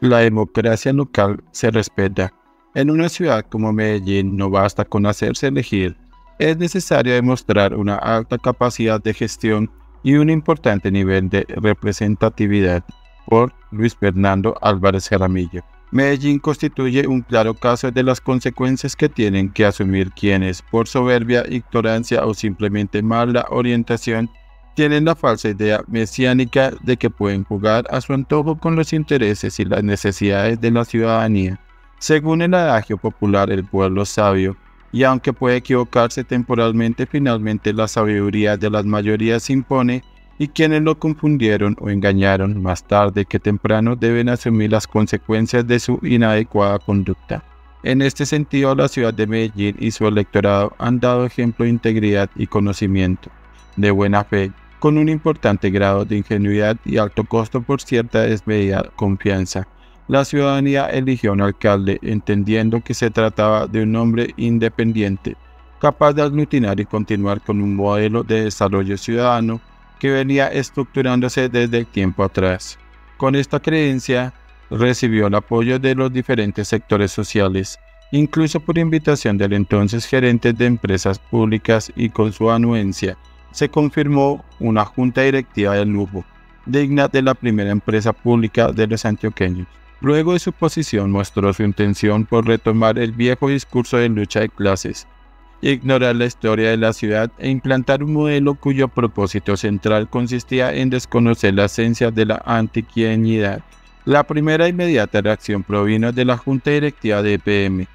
La democracia local se respeta. En una ciudad como Medellín no basta con hacerse elegir, es necesario demostrar una alta capacidad de gestión y un importante nivel de representatividad. Por Luis Fernando Álvarez Jaramillo. Medellín constituye un claro caso de las consecuencias que tienen que asumir quienes, por soberbia, ignorancia o simplemente mala orientación, tienen la falsa idea mesiánica de que pueden jugar a su antojo con los intereses y las necesidades de la ciudadanía. Según el adagio popular, el pueblo sabio, y aunque puede equivocarse temporalmente, finalmente la sabiduría de las mayorías se impone y quienes lo confundieron o engañaron más tarde que temprano deben asumir las consecuencias de su inadecuada conducta. En este sentido, la ciudad de Medellín y su electorado han dado ejemplo de integridad y conocimiento, de buena fe, con un importante grado de ingenuidad y alto costo por cierta desmedida confianza. La ciudadanía eligió a un alcalde entendiendo que se trataba de un hombre independiente, capaz de aglutinar y continuar con un modelo de desarrollo ciudadano que venía estructurándose desde el tiempo atrás. Con esta creencia, recibió el apoyo de los diferentes sectores sociales, incluso por invitación del entonces gerente de empresas públicas y con su anuencia, se confirmó una junta directiva de lujo, digna de la primera empresa pública de los antioqueños. Luego de su posición mostró su intención por retomar el viejo discurso de lucha de clases, ignorar la historia de la ciudad e implantar un modelo cuyo propósito central consistía en desconocer la esencia de la antiquienidad. La primera inmediata reacción provino de la Junta Directiva de EPM.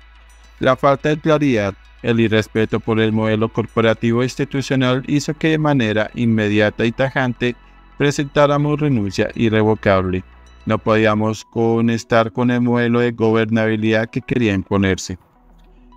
La falta de claridad, el irrespeto por el modelo corporativo institucional hizo que de manera inmediata y tajante presentáramos renuncia irrevocable. No podíamos conectar con el modelo de gobernabilidad que quería imponerse.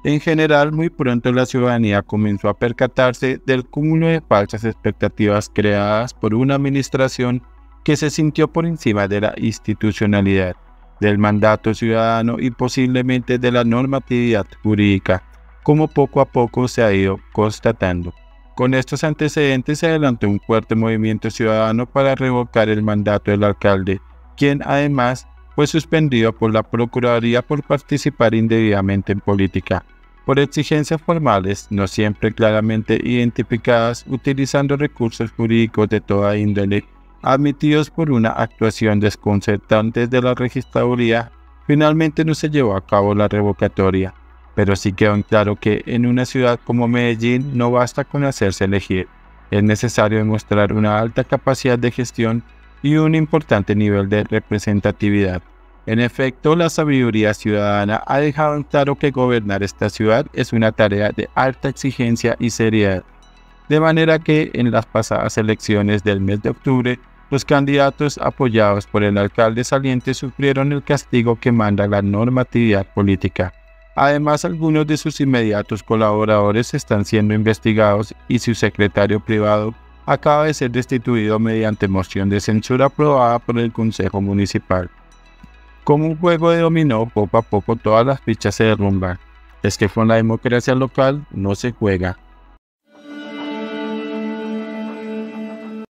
En general, muy pronto la ciudadanía comenzó a percatarse del cúmulo de falsas expectativas creadas por una administración que se sintió por encima de la institucionalidad, del mandato ciudadano y posiblemente de la normatividad jurídica, como poco a poco se ha ido constatando. Con estos antecedentes se adelantó un fuerte movimiento ciudadano para revocar el mandato del alcalde, quien además fue suspendido por la Procuraduría por participar indebidamente en política, por exigencias formales no siempre claramente identificadas utilizando recursos jurídicos de toda índole, admitidos por una actuación desconcertante de la registraduría, finalmente no se llevó a cabo la revocatoria, pero sí quedó en claro que en una ciudad como Medellín no basta con hacerse elegir, es necesario demostrar una alta capacidad de gestión y un importante nivel de representatividad. En efecto, la sabiduría ciudadana ha dejado en claro que gobernar esta ciudad es una tarea de alta exigencia y seriedad. De manera que en las pasadas elecciones del mes de octubre, los candidatos apoyados por el alcalde saliente sufrieron el castigo que manda la normatividad política. Además, algunos de sus inmediatos colaboradores están siendo investigados y su secretario privado acaba de ser destituido mediante moción de censura aprobada por el Consejo Municipal. Como un juego de dominó, poco a poco todas las fichas se derrumban. Es que con la democracia local no se juega,